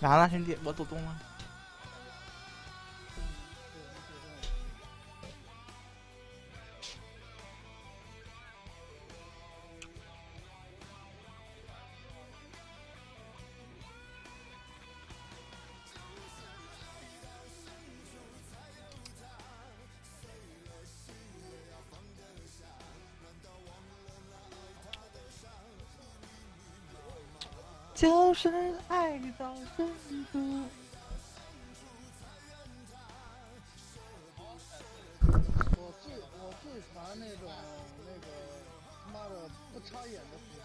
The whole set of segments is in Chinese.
来了，兄弟，我走中了。就是爱到深处。我最我最烦那种那个他妈的不插眼的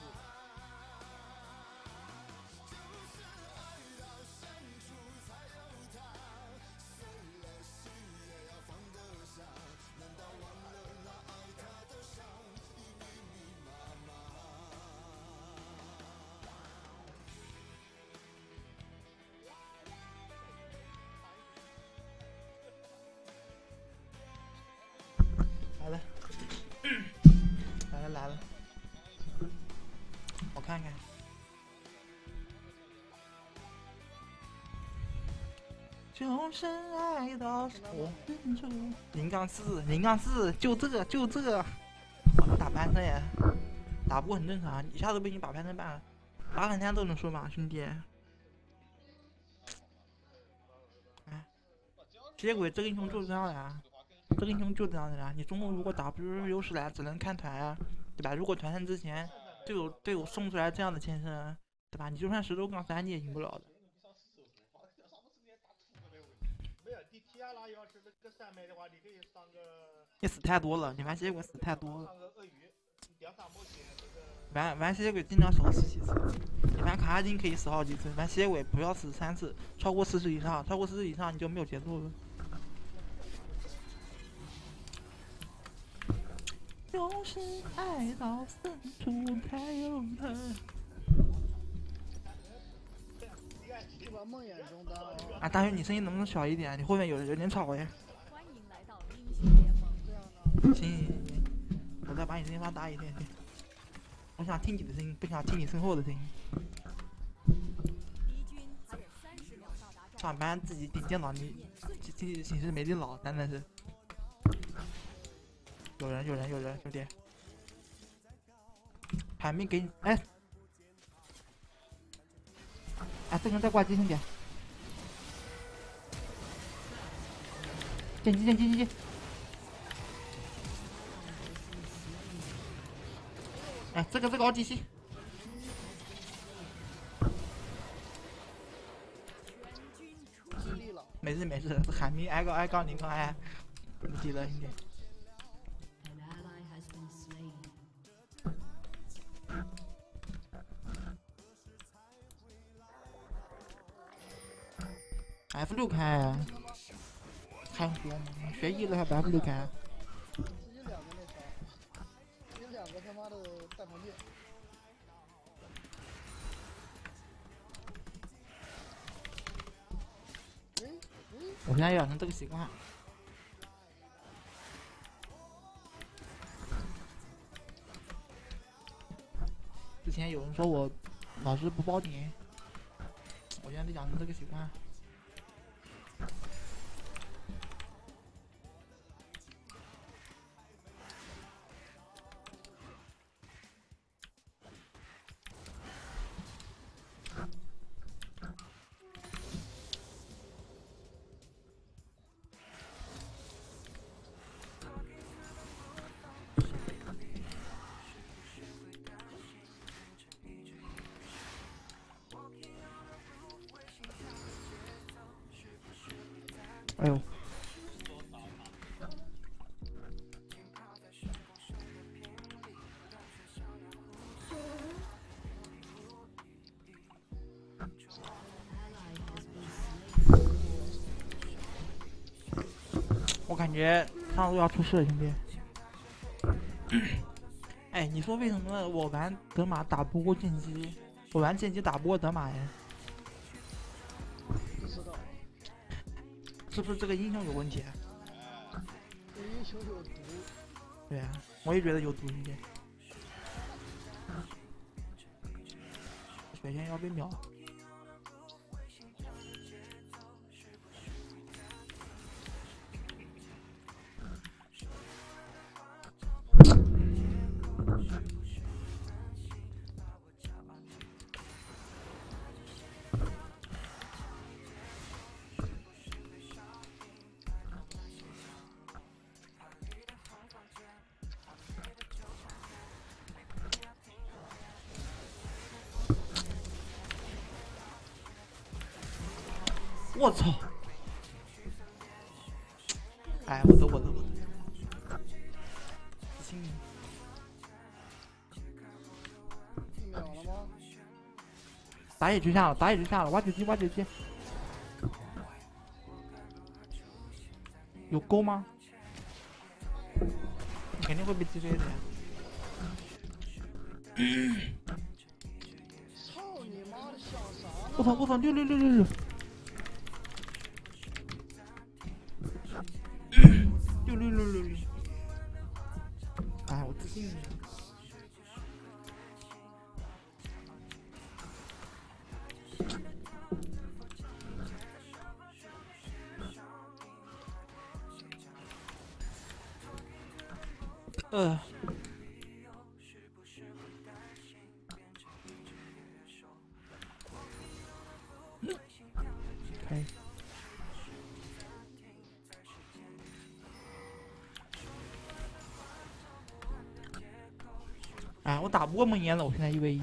就是爱到深处。零杠四，零杠四，就这，就这。我打班胜耶，打不过很正常，一下子被你打班胜办了，打两天都能输吗，兄弟？哎，结果这个英雄就是这样的呀。这个英雄就这样的呀，你中路如果打不出优势来，只能看团啊，对吧？如果团胜之前队友队友送出来这样的千胜，对吧？你就算十周杠三你也赢不了的。你死太多了，你玩吸血鬼死太多了。玩玩吸血鬼尽量少死几次，你玩卡丁可以死好几次，玩吸血鬼不要死三次，超过四次以上，超过四次以上你就没有节奏了。就是爱到深处才有疼。啊，大兄，你声音能不能小一点？你后面有有点吵哎。行行行，我再把你声音放大一点。我想听你的声音，不想听你身后的声音。上班自己顶电脑，你这这寝室没电脑，真的是。有人，有人，有人，兄弟，还没给你，哎，哎，这个人在挂机，兄弟，点击，点击，点击，哎，这个这个奥 G C，没事没事，海明挨个挨杠零杠挨，你记得兄弟。F 六开，开学吗？学医了还 F 六开？我现在养成这个习惯。之前有人说我老是不报警，我现在养成这个习惯。哎呦！我感觉上路要出事了，兄弟。哎，你说为什么我玩德玛打不过剑姬？我玩剑姬打不过德玛呀？是不是这个音雄有问题啊？对啊我也觉得有毒一点首先要被秒。我操！哎，我走，我走，我走。信你。秒了吗？打野就下了，打野就下了，挖掘机，挖掘机。有钩吗？肯定会被击飞的呀。操你妈的，想啥呢？我操！我操！六六六六六！六呃。可以。哎，我打不过梦魇了，我现在一 v 一，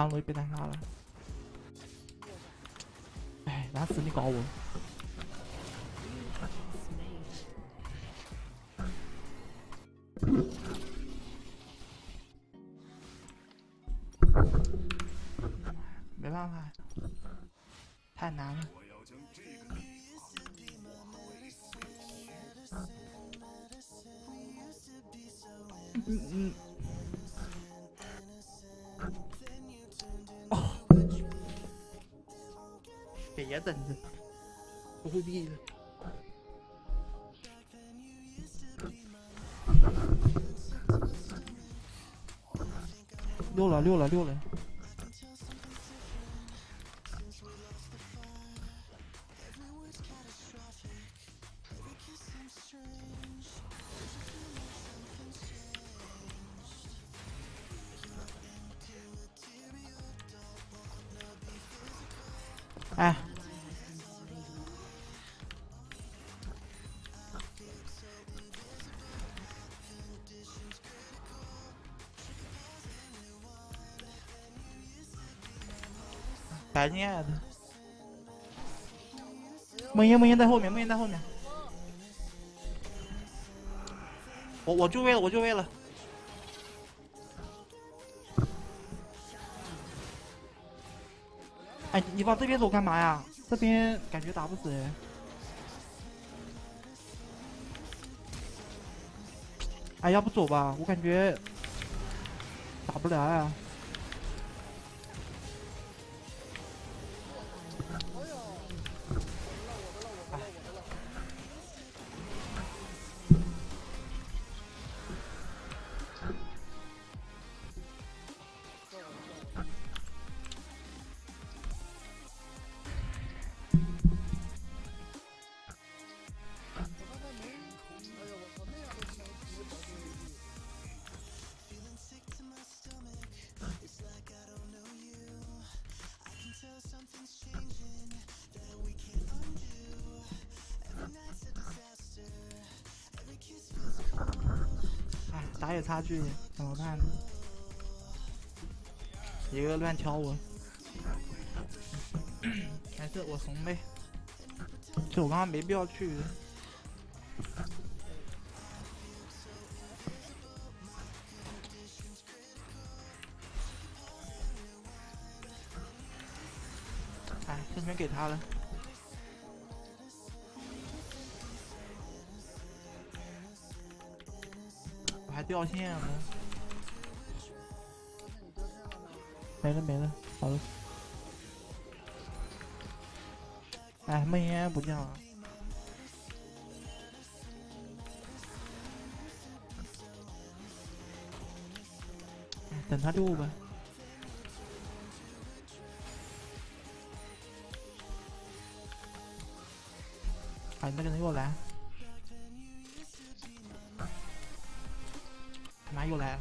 上路被单杀了。哎，拿死你搞我！没办法，太难了。嗯嗯。等着，不会闭的。溜了，溜了，溜了。白念的，梦魇梦魇在后面，梦魇在后面，我我就位了，我就位了。哎，你往这边走干嘛呀？这边感觉打不死哎。哎，要不走吧？我感觉打不了呀。差距怎么办呢？一个乱挑我，没事，我怂呗。就我刚刚没必要去。哎，圣权给他了。掉线了。没了没了，好了。哎，梦魇不见了。等他溜吧。哎，那个人又来。妈又来了，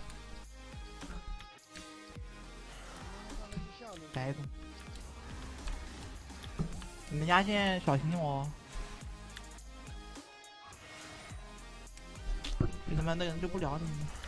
白的。你们家线小心哦。你他妈那个人就不聊你了。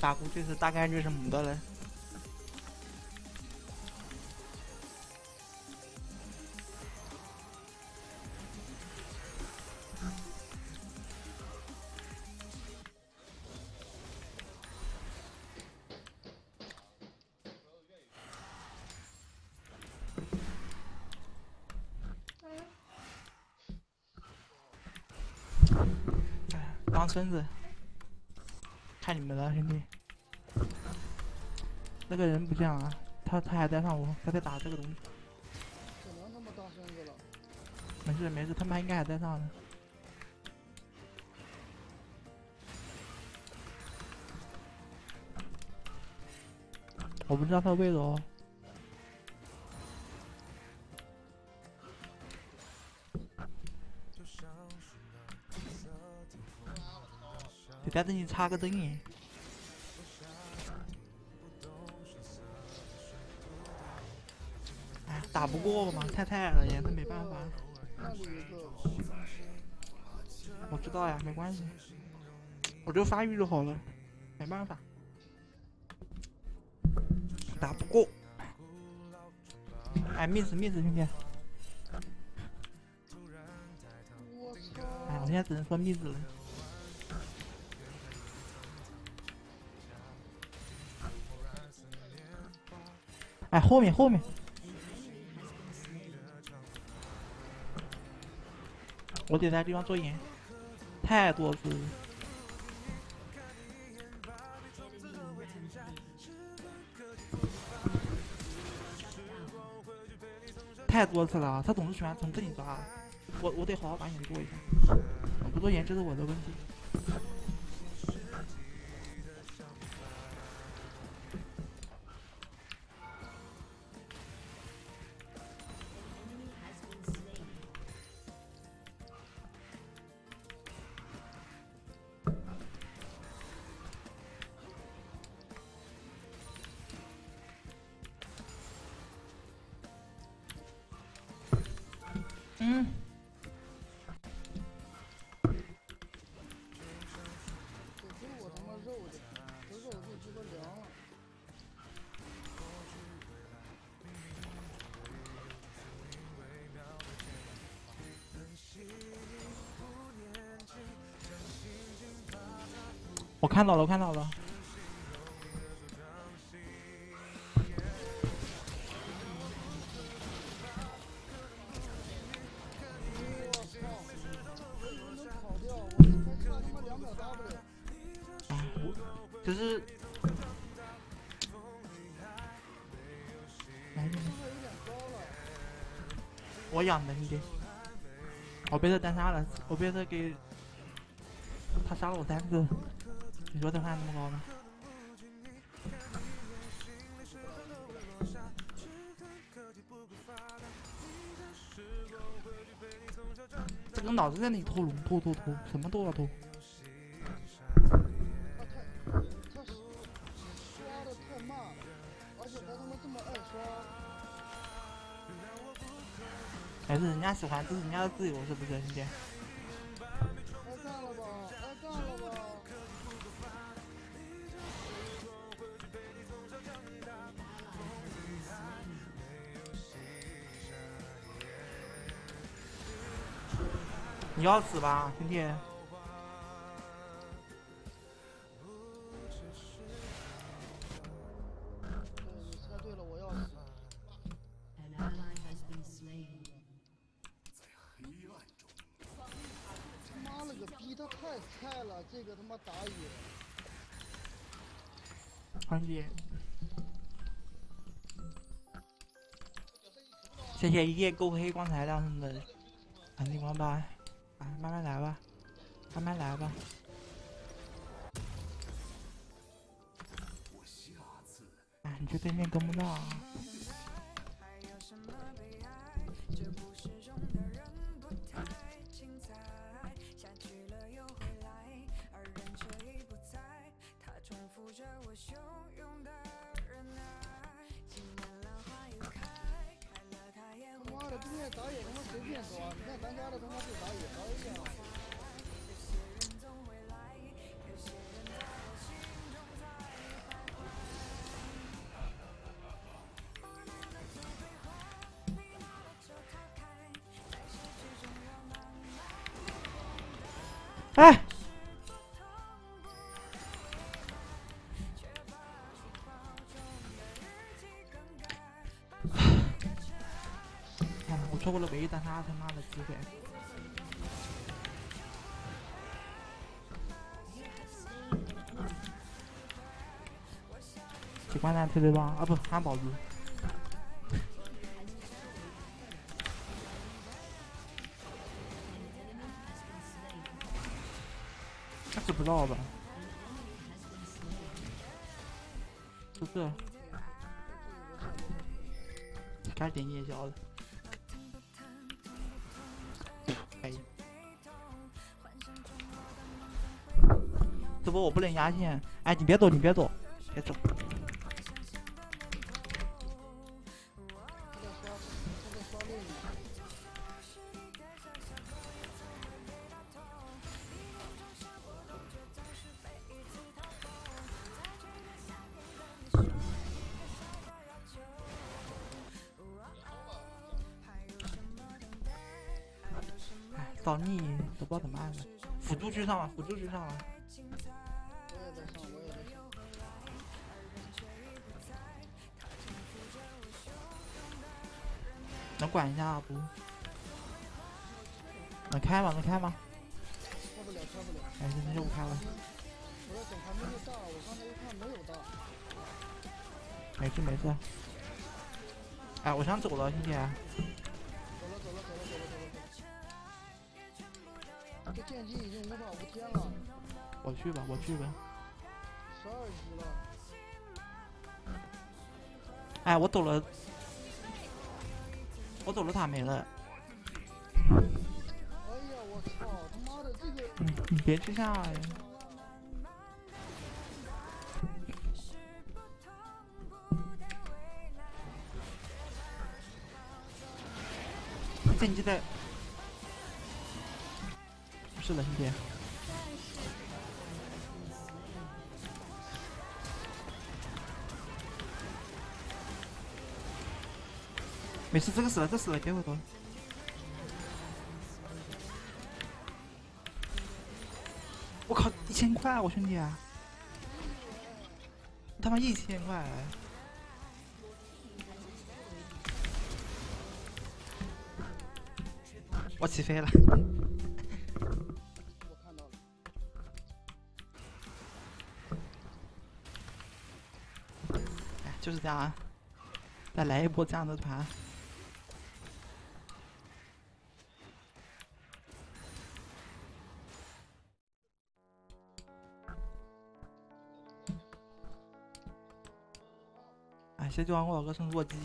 没事，这把估计是大概率是母的了。哎，当孙子，看你们了，兄弟。那个人不这样啊，他他还在上我，他在打这个东西。只能他妈当孙子了。没事没事，他们还应该还在上呢。我不知道他的位置哦。得在这里插个灯耶。哎，打不过嘛，太菜了也，这没办法。我知道呀，没关系，我就发育就好了，没办法，打不过。哎，miss miss 兄弟，哎，我现在只能说 miss 了。哎，后面后面，我得在地方做眼，太多次了。太多次了，他总是喜欢从这里抓，我我得好好把眼做一下，不做眼就是我的问题。嗯，我看到了，我看到了。这样的兄弟，我被他单杀了，我被他给，他杀了我三次，你说他还那么高吗？这个脑子在那里偷龙，偷偷偷，什么都要偷。喜欢，这是人家的自由，是不是兄弟？你要死吧，兄弟！团结，谢谢一夜勾黑光材料的黄金光吧，啊，慢慢来吧，慢慢来吧。哎，你去对面跟不到啊。家的他妈是打野，哎呀，错过了唯一单杀他妈的机会。奇怪蛋特别棒啊！不，汉堡鱼。那是不知道吧？不是，开始点夜宵了。我不能压线，哎，你别走，你别走，别走。哎，造逆都不知道怎么按了。辅助去上了，辅助去上了。管一下啊不？能开吗？能开吗？开不了，开不了。哎，这就不开了。我在等还没有大，我刚才一看没有大。没事没事。哎，我想走了，谢谢。走了，走了，走了，走了，走了，走了。这剑姬已经无法无天了，我去吧，我去吧。十二级了。哎，我走了，我走了塔没了。哎呀，我操！他妈的，这个嗯，你别去下哎。剑姬在。是的，兄弟。没事，这个死了，这死了，别回头。我靠，一千块，啊我兄弟啊！他妈一千块！我起飞了。哎，就是这样啊！再来一波这样的团。谁就让我个升弱鸡？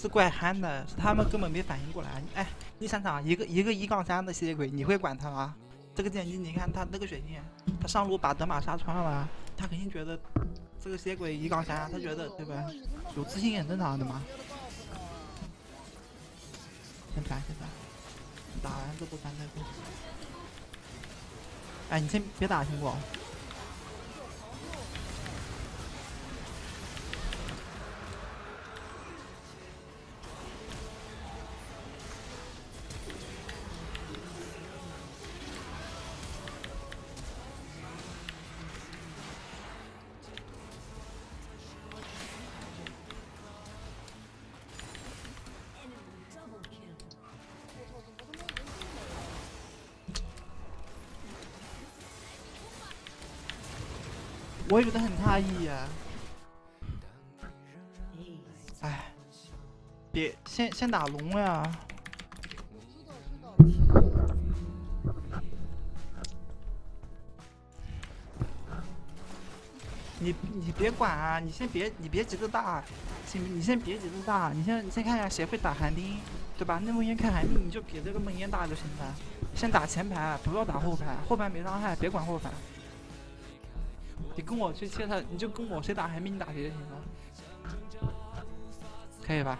是怪憨的，是他们根本没反应过来。哎，你想想，一个一个一杠三的吸血鬼，你会管他吗？这个剑姬，你看他那个血线，他上路把德玛杀穿了，他肯定觉得这个吸血鬼一杠三，他觉得对吧？有自信很正常的嘛。先传先传，打完这波团再说。哎，你先别打行不？我也觉得很诧异呀。哎，别先先打龙呀！你你别管啊，你先别你别急着大，行，你先别急着大，你先你先看看谁会打寒冰，对吧？那梦魇看寒冰，你就给这个梦魇大就行了。先打前排，不要打后排，后排没伤害，别管后排。你跟我去切他，你就跟我谁打寒冰，你打谁就行了，可以吧？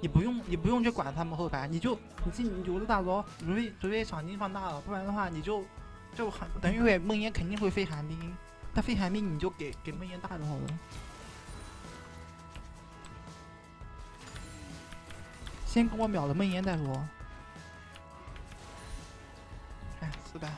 你不用，你不用去管他们后排，你就你进你留着大招，除非除非赏金放大了，不然的话你就就寒等一会梦魇肯定会飞寒冰，他飞寒冰你就给给梦魇大就好了。先跟我秒了梦魇再说。哎，是的？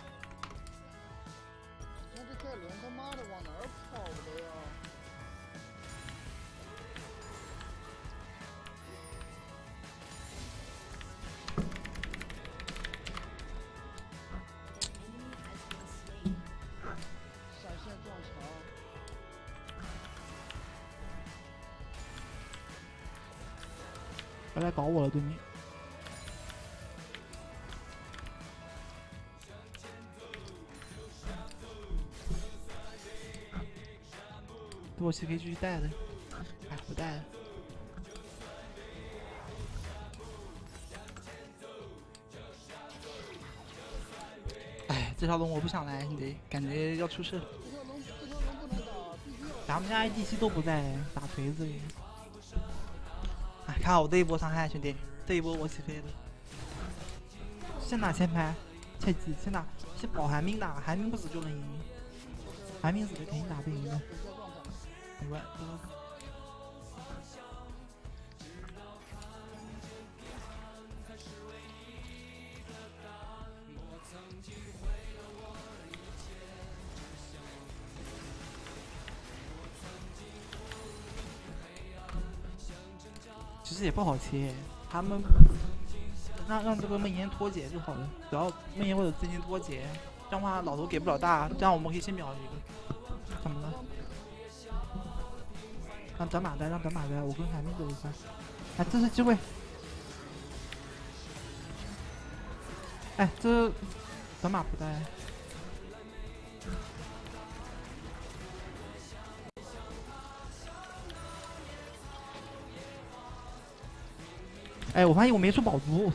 多奇可以继续带的，哎，不带了。哎，这条龙我不想来，兄弟，感觉要出事咱们家 ADC 都不在，打锤子看好我这一波伤害，兄弟，这一波我起飞了。先打前排，切记先打，先保寒冰打，寒冰不死就能赢，寒冰死了肯定打不赢的。等一下状态。很快，其实也不好切，他们让让这个梦魇脱节就好了，只要梦魇或者自己脱节，这样的话老头给不了大，这样我们可以先秒一个。让转马带，让转马带，我跟海明走一块。哎，这是机会。哎，这转马不带。哎，我发现我没出宝珠。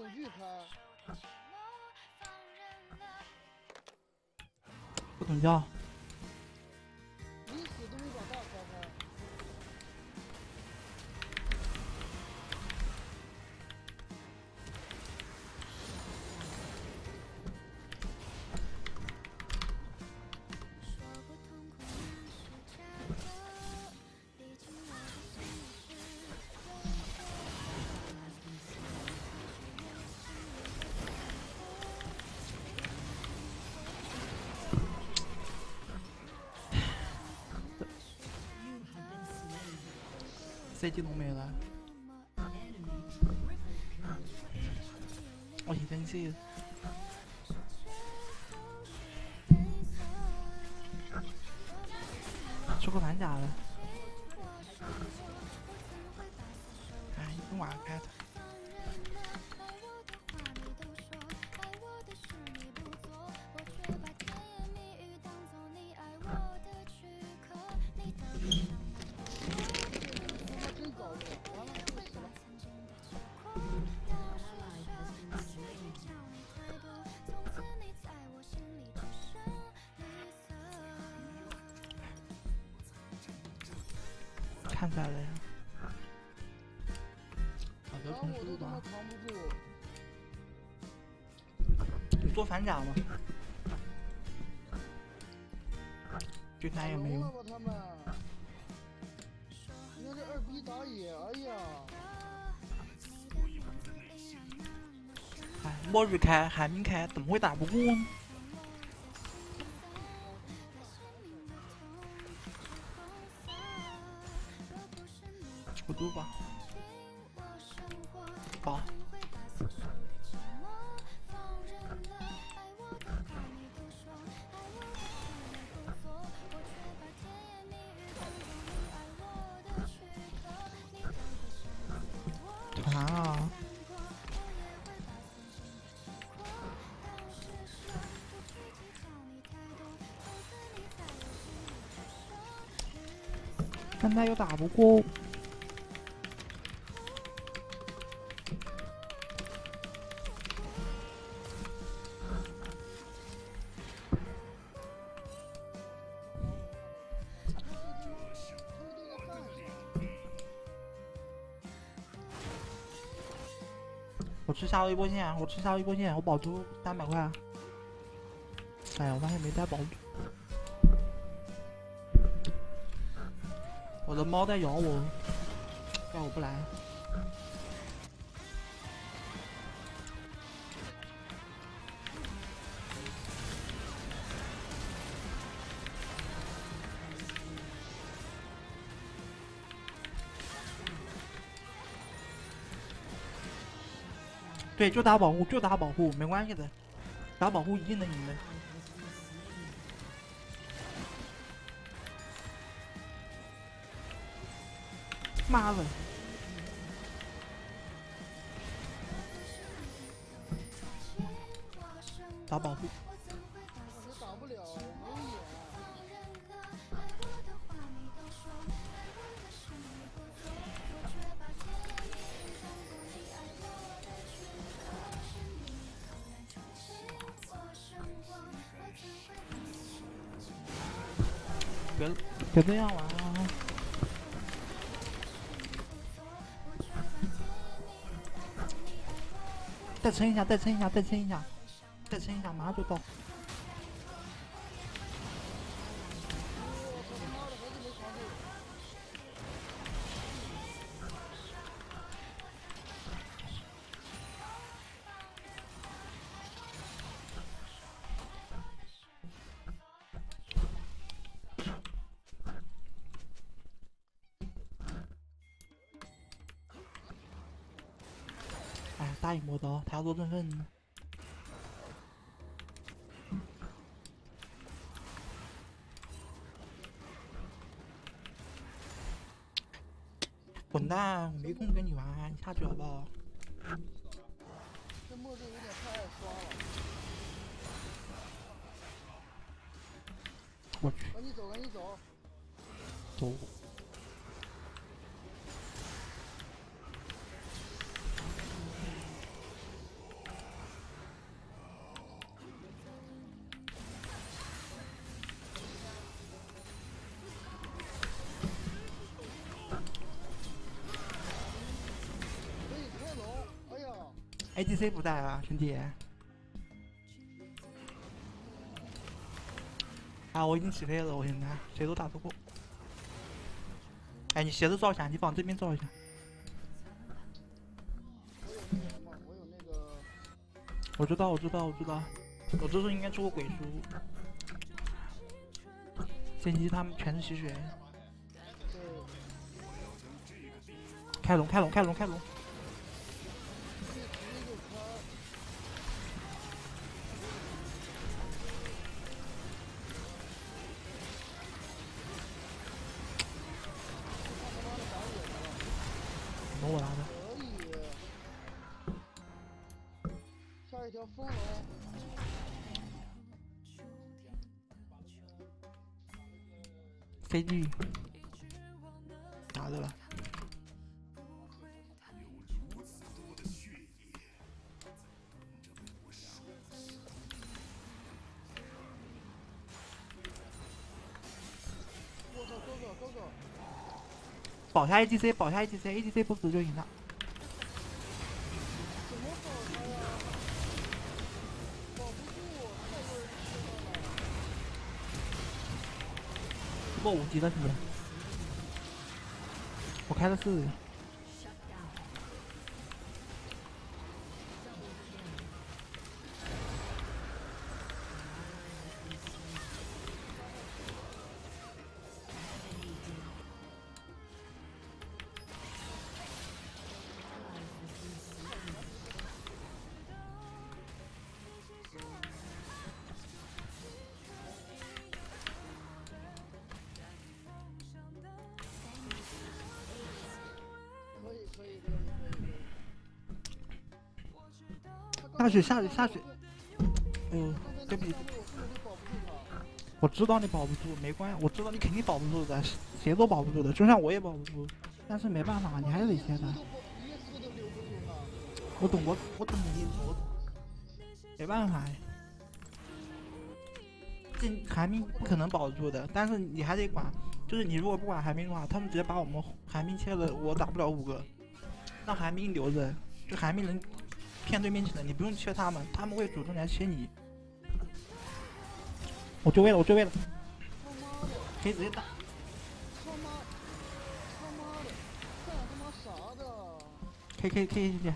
恐惧开。不等价。，C 技能没了，我挺生气的。出个反甲了，看出来了呀。好的，然后成熟我都他妈吧。你做反甲吗？军团也没用龙了。吧他们？你看这二逼打野，哎呀，哎，末日开，寒冰开，怎么会打不过呢？读吧。好。团啊！但他又打不过。杀一波线，我吃杀一波线，我保住三百块。哎呀，我发现没带保住。我的猫在咬我，怪我不来。对，就打保护，就打保护，没关系的，打保护一定能赢的。妈的！打保护，就这样玩啊！再撑一下，再撑一下，再撑一下，再撑一下，马上就到。哎，大影魔刀，他要做振奋滚。蛋，我没空跟你玩，你下去好不好？这末日有点太爱刷了。我去，赶紧走，赶紧走。走。ADC 不在啊，兄弟。啊，我已经起飞了，我现在谁都打不过。哎，你鞋子照一下，你往这边照一下。我，知道，我知道，我知道。我这是应该出过鬼书。前期他们全是吸血。开龙，开龙，开龙，开龙。保下 ADC，保下 ADC，ADC 不死就赢了。怎么保他呀？保不住，太多人吃了。过五级了，兄弟。我开的是。下去下去下去！哎呦，对不起，我知道你保不住，没关系，我知道你肯定保不住的，谁都保不住的，就像我也保不住，但是没办法，你还是得切的。我懂，我我懂你，我没办法。这寒冰不可能保得住的，但是你还得管，就是你如果不管寒冰的话，他们直接把我们寒冰切了，我打不了五个，让寒冰留着，就寒冰能骗对面去的，你不用切他们，他们会主动来切你。我追位了，我追位了，可以直接打。他妈，他妈的，干他妈啥的？可以可以可以，姐。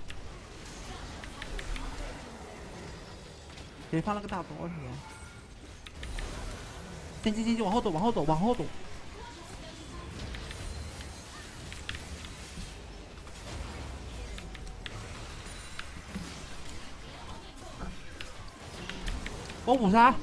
谁放了个大招什么？进进进进，往后走，往后走，往后走。我五杀。